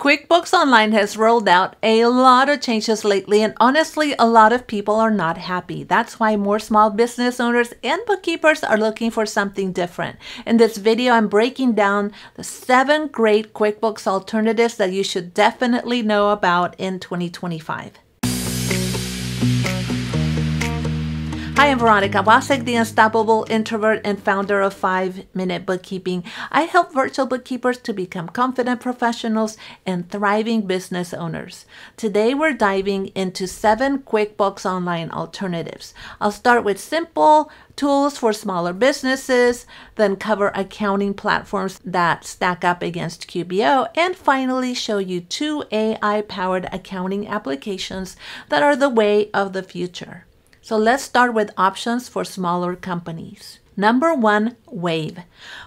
QuickBooks Online has rolled out a lot of changes lately, and honestly, a lot of people are not happy. That's why more small business owners and bookkeepers are looking for something different. In this video, I'm breaking down the seven great QuickBooks alternatives that you should definitely know about in 2025. Hi, I'm Veronica Wasek, the unstoppable introvert and founder of 5 Minute Bookkeeping. I help virtual bookkeepers to become confident professionals and thriving business owners. Today, we're diving into seven QuickBooks Online alternatives. I'll start with simple tools for smaller businesses, then cover accounting platforms that stack up against QBO, and finally show you two AI powered accounting applications that are the way of the future. So let's start with options for smaller companies. Number one, Wave.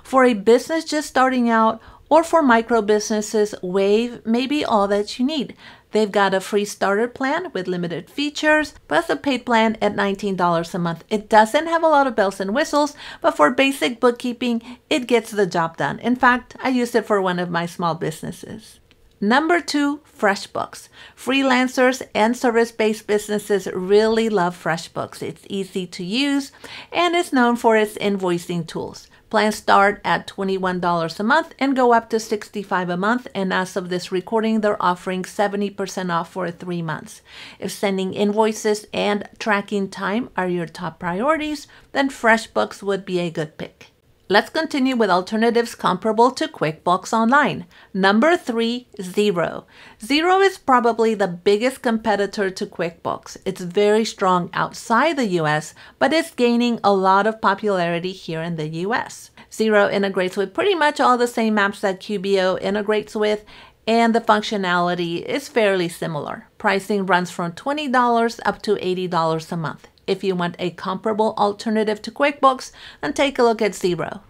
For a business just starting out or for micro businesses, Wave may be all that you need. They've got a free starter plan with limited features, plus a paid plan at $19 a month. It doesn't have a lot of bells and whistles, but for basic bookkeeping, it gets the job done. In fact, I used it for one of my small businesses. Number two, FreshBooks. Freelancers and service based businesses really love FreshBooks. It's easy to use and is known for its invoicing tools. Plans start at $21 a month and go up to $65 a month. And as of this recording, they're offering 70% off for three months. If sending invoices and tracking time are your top priorities, then FreshBooks would be a good pick. Let's continue with alternatives comparable to QuickBooks Online. Number three, Zero. Xero is probably the biggest competitor to QuickBooks. It's very strong outside the US, but it's gaining a lot of popularity here in the US. Xero integrates with pretty much all the same apps that QBO integrates with, and the functionality is fairly similar. Pricing runs from $20 up to $80 a month. If you want a comparable alternative to QuickBooks, then take a look at Xero.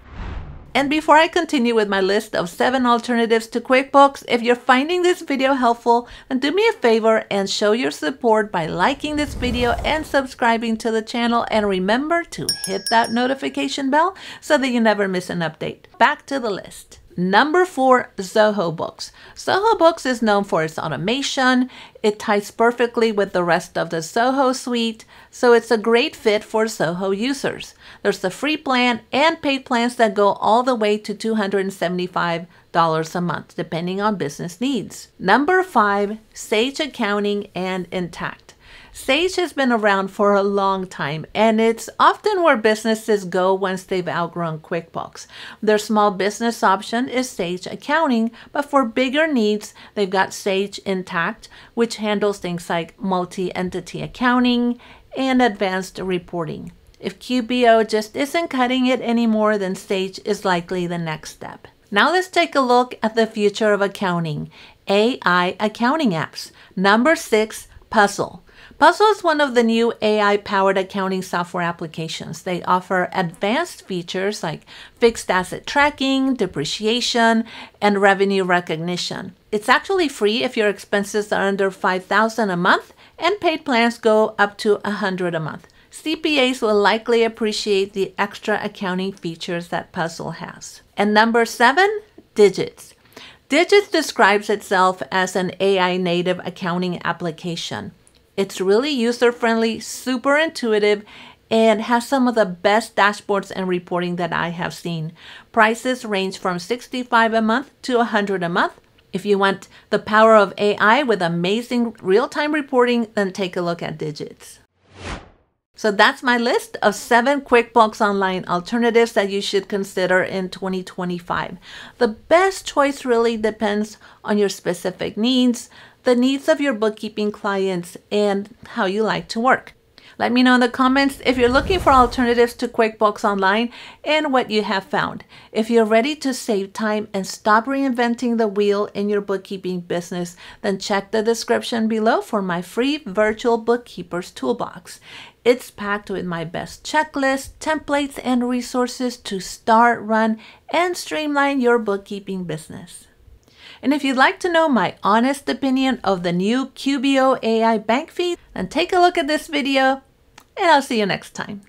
And before I continue with my list of 7 alternatives to QuickBooks, if you're finding this video helpful, then do me a favor and show your support by liking this video and subscribing to the channel. And remember to hit that notification bell so that you never miss an update. Back to the list. Number four, Zoho Books. Zoho Books is known for its automation. It ties perfectly with the rest of the Zoho suite, so it's a great fit for Zoho users. There's the free plan and paid plans that go all the way to $275 a month, depending on business needs. Number five, Sage Accounting and Intacct. Sage has been around for a long time, and it's often where businesses go once they've outgrown QuickBooks. Their small business option is Sage Accounting, but for bigger needs, they've got Sage Intacct, which handles things like multi entity accounting and advanced reporting. If QBO just isn't cutting it anymore, then Sage is likely the next step. Now let's take a look at the future of accounting AI accounting apps. Number six, Puzzle. Puzzle is one of the new AI powered accounting software applications. They offer advanced features like fixed asset tracking, depreciation, and revenue recognition. It's actually free if your expenses are under 5000 a month, and paid plans go up to 100 a month. CPAs will likely appreciate the extra accounting features that Puzzle has. And number seven, Digits. Digits describes itself as an AI native accounting application. It's really user friendly, super intuitive, and has some of the best dashboards and reporting that I have seen. Prices range from 65 a month to 100 a month. If you want the power of AI with amazing real-time reporting, then take a look at Digits. So that's my list of seven QuickBooks Online alternatives that you should consider in 2025. The best choice really depends on your specific needs, the needs of your bookkeeping clients, and how you like to work. Let me know in the comments if you're looking for alternatives to QuickBooks Online and what you have found. If you're ready to save time and stop reinventing the wheel in your bookkeeping business, then check the description below for my free virtual bookkeepers toolbox. It's packed with my best checklists, templates, and resources to start, run, and streamline your bookkeeping business. And if you'd like to know my honest opinion of the new QBO AI bank feed, then take a look at this video and I'll see you next time.